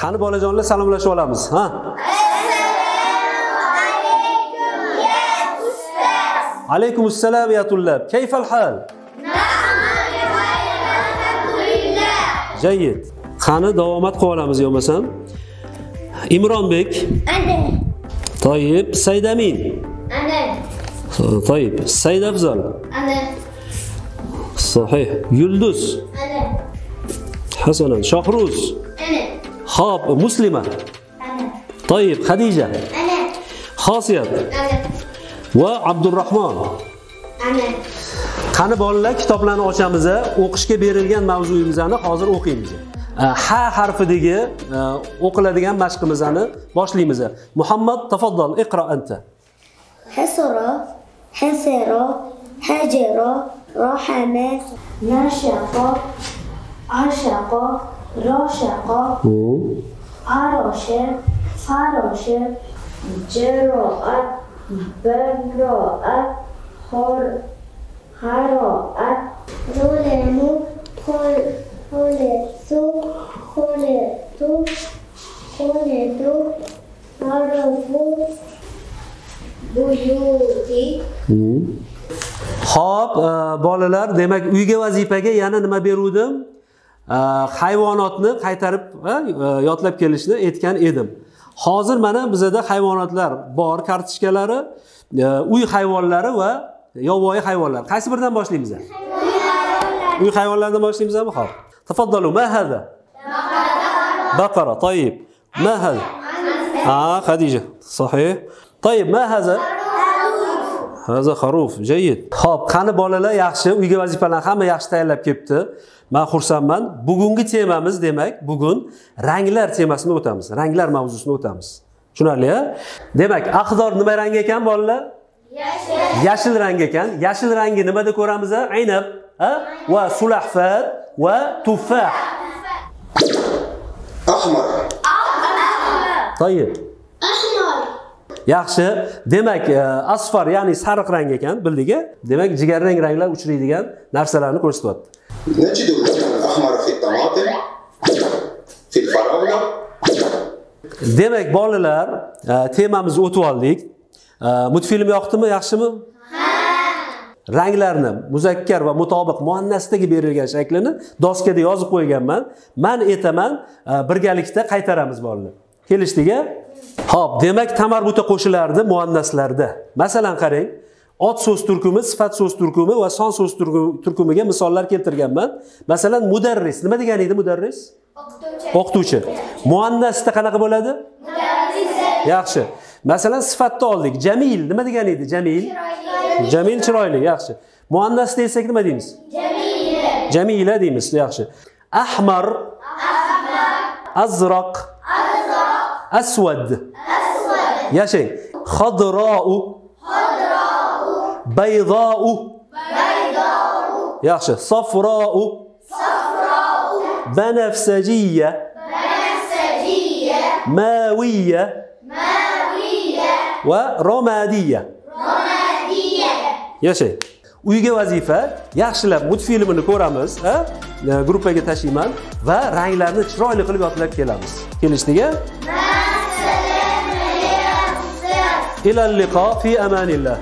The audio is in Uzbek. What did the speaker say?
qani bolajonlar salomlashib olamiz ha? Alaykum. Assalom yatullab kayfal hal? Jayid qani davomat qilib olamiz bo'lmasam imronbek. Toyib saydamin. Toyib saydafzol. Sahih. Yulduz. Hasanan. Shohruz. Xo'p, Muslima. Toyib, Xadija. Ana. Xosiyat. Ana. Va Abdurrahmon. Ana. Qani bolalar kitoblarni ochamiz, o'qishga berilgan mavzuyimizni hozir o'qiymiz. ha harfidagi o'qiladigan mashqimizni boshlaymiz. Muhammad, tafaddal, iqro anta. Hasara, hasara, hajara, rahama, nashaqa, ashaqa, رشق عرش فرش جراء براء حر حراء ظلم خل خلت خلت خلت عرف buyuti Xo'p, e, bolalar, demak uyga vazifaga yana nima beruvdim? E, Hayvonotni qaytarib e, yodlab kelishni aytgan edim. Hozir mana bizada hayvonotlar bor, kartochkalari, e, uy hayvonlari va yovvoyi hayvonlar. Qaysi biridan boshlaymiz? Uy hayvonlaridan boshlaymizmi? Xo'p. Tafaddalu, ma hada? Baqara, toyib. Ma hada? Ah, Khadija. Sahih. Toyib, ma hada? Haza xaruf, jayyid. Xo'p, qani bolalar yaxshi, uyga vazifalarni hamma yaxshi tayyorlab kelibdi. Men xursandman. Bugungi temamiz demak, bugun ranglar temasini o'tamiz. Ranglar mavzusini o'tamiz. Tushunarli, a? Demak, aqdor nima rang ekan bolalar? Yashil. Yashil rang ekan. Yashil rangi nimada ko'ramiz? a? Aynab, ha? Va sulahfat va tuffah. أحمر Toyib. ahmar Yaxshi. Demak, e, asfar, ya'ni sariq rang ekan, bildik a? Demak, jigarrang ranglar uchraydigan narsalarni ko'rsatyapti. نجد اللون الأحمر في الطماطم في الفراولة Demak, bolalar, e, temamizni o'tib oldik. E, Multfilm yoqdimi, yaxshimi? Ranglarni muzakkar va mutobiq muannasdagi berilgan shaklini doskaga yozib qo'yganman. Men aytaman, e, birgalikda qaytaramiz bolalar. Kelishdik-a? Xo'p, demak, tamarbuta qo'shilardi muannaslarda. Masalan, qarang, ot so'z turkumi, sifat so'z turkumi va son so'z turku- turkumiga misollar keltirganman. Masalan, mudarris. Nima degani edi mudarris? O'qituvchi. Muannasda qanaqa bo'ladi? Yaxshi. Masalan, sifatni oldik. Jamil nima degani edi? Jamil. Jamil chiroyli, yaxshi. Muannasda desak nima deymiz? Jamila. Jamila deymiz, yaxshi. Ahmar. أسود أسود يا شيخ خضراء خضراء بيضاء بيضاء يا شيخ صفراء صفراء بنفسجية بنفسجية ماوية ماوية ورمادية رمادية يا شيخ uyga vazifa yaxshilab multfilmini ko'ramiz gruppaga tashlayman va ranglarni chiroyli qilib yodlab kelamiz kelishdik a إلى اللقاء في أمان الله.